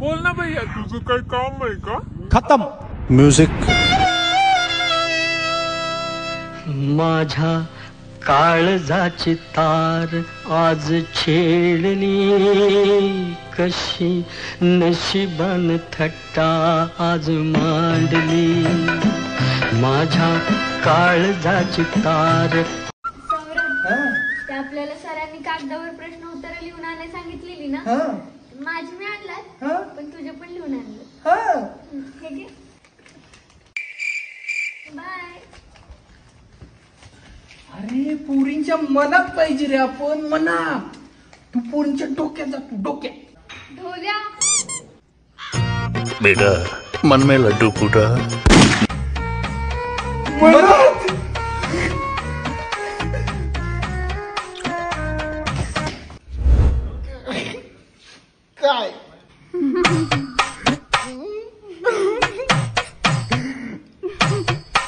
बोल ना भैया तुझं काही काम आहे का? खत्म. म्युझिक माझ्या काळजाची तार आज छेडली. कशी नशिबन थट्टा आज मांडली. माझ्या काळजाची तार. सौरभ ते आपल्याला सरांनी कागदावर प्रश्न उत्तर लिहून आणायला सांगितलेली ना? माझी मी तुझे पण लिहून आणलं. हे. घे बाय अरे पोरींच्या मनात पाहिजे रे आपण मनात तू पोरींच्या डोक्यात जा तू डोक्यात. ढोल्या बेटा मन में लड्डू फूटा। मनात. काय?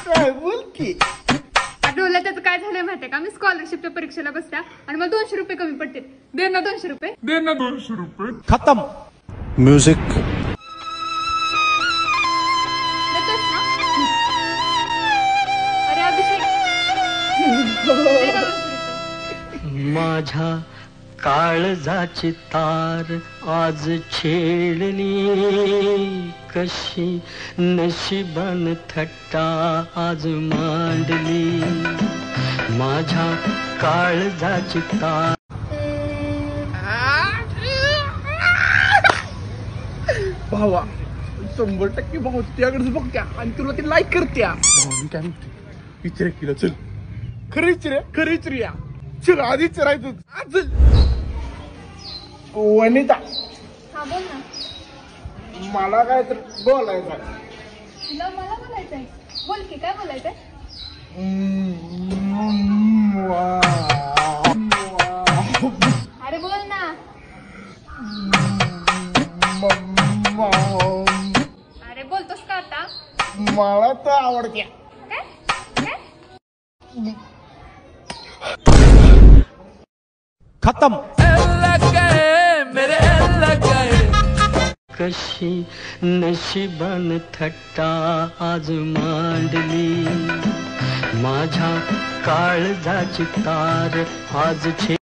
काय बोल की? डोला त्याचं काय झालंय माहितीये का? मी स्कॉलरशिपच्या परीक्षेला बसत्या आणि मला दोनशे रुपये कमी पडते दे ना दोनशे रुपये. दे ना दोनशे रुपये. खत्म. म्युझिक देतोस ना? अरे अभिषेक. दे ना दोनशे रुपये. माझ्या काळजाची तार आज छेडली. कशी नशिबन थट्टा आज मांडली. माझ्या काळजाची तार भावा शंभर टक्के भाऊ तुझ्याकडेच बघत्या आणि तुला ते लाईक करत्या. भाऊ मी काय म्हणते विचार केलं चल. खरंच रे खरीच रे चल आधी चरायचं आज वनिता. हा बोल ना. मला काय तर बोलायचं आहे. तुला मला बोलायचंय बोल की काय बोलायचंय हम्म, वा. अरे बोल ना. म- म- अरे बोलतोस का आता? मला तर आवडत्या काय? काय? खत्म। कशी नशिबन थट्टा आज मांडली. माझ्या काळजाची तार आज छे